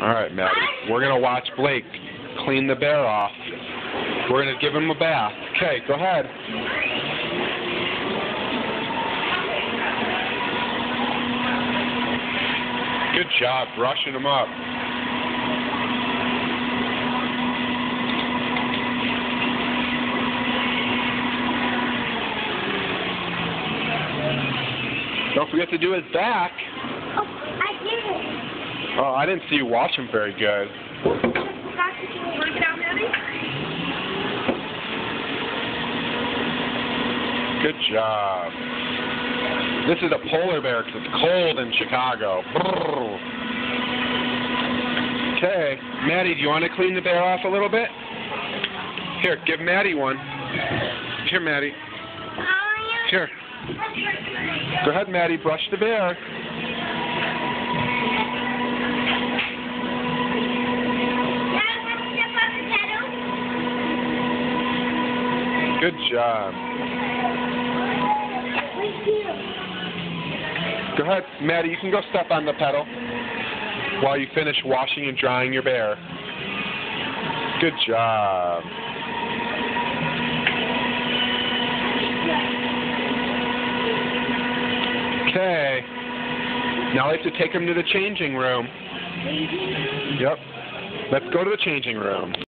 All right, Maddie. We're going to watch Blake clean the bear off. We're going to give him a bath. Okay, go ahead. Good job brushing him up. Don't forget to do his back. Oh, I did it. I didn't see you wash him very good. Forgot to work it out, Maddie. Good job. This is a polar bear because it's cold in Chicago. Okay, Maddie, do you want to clean the bear off a little bit? Here, give Maddie one. Here, Maddie. Here. Go ahead, Maddie. Brush the bear. Good job. Go ahead, Maddie. You can go step on the pedal while you finish washing and drying your bear. Good job. Okay. Now I have to take him to the changing room. Yep. Let's go to the changing room.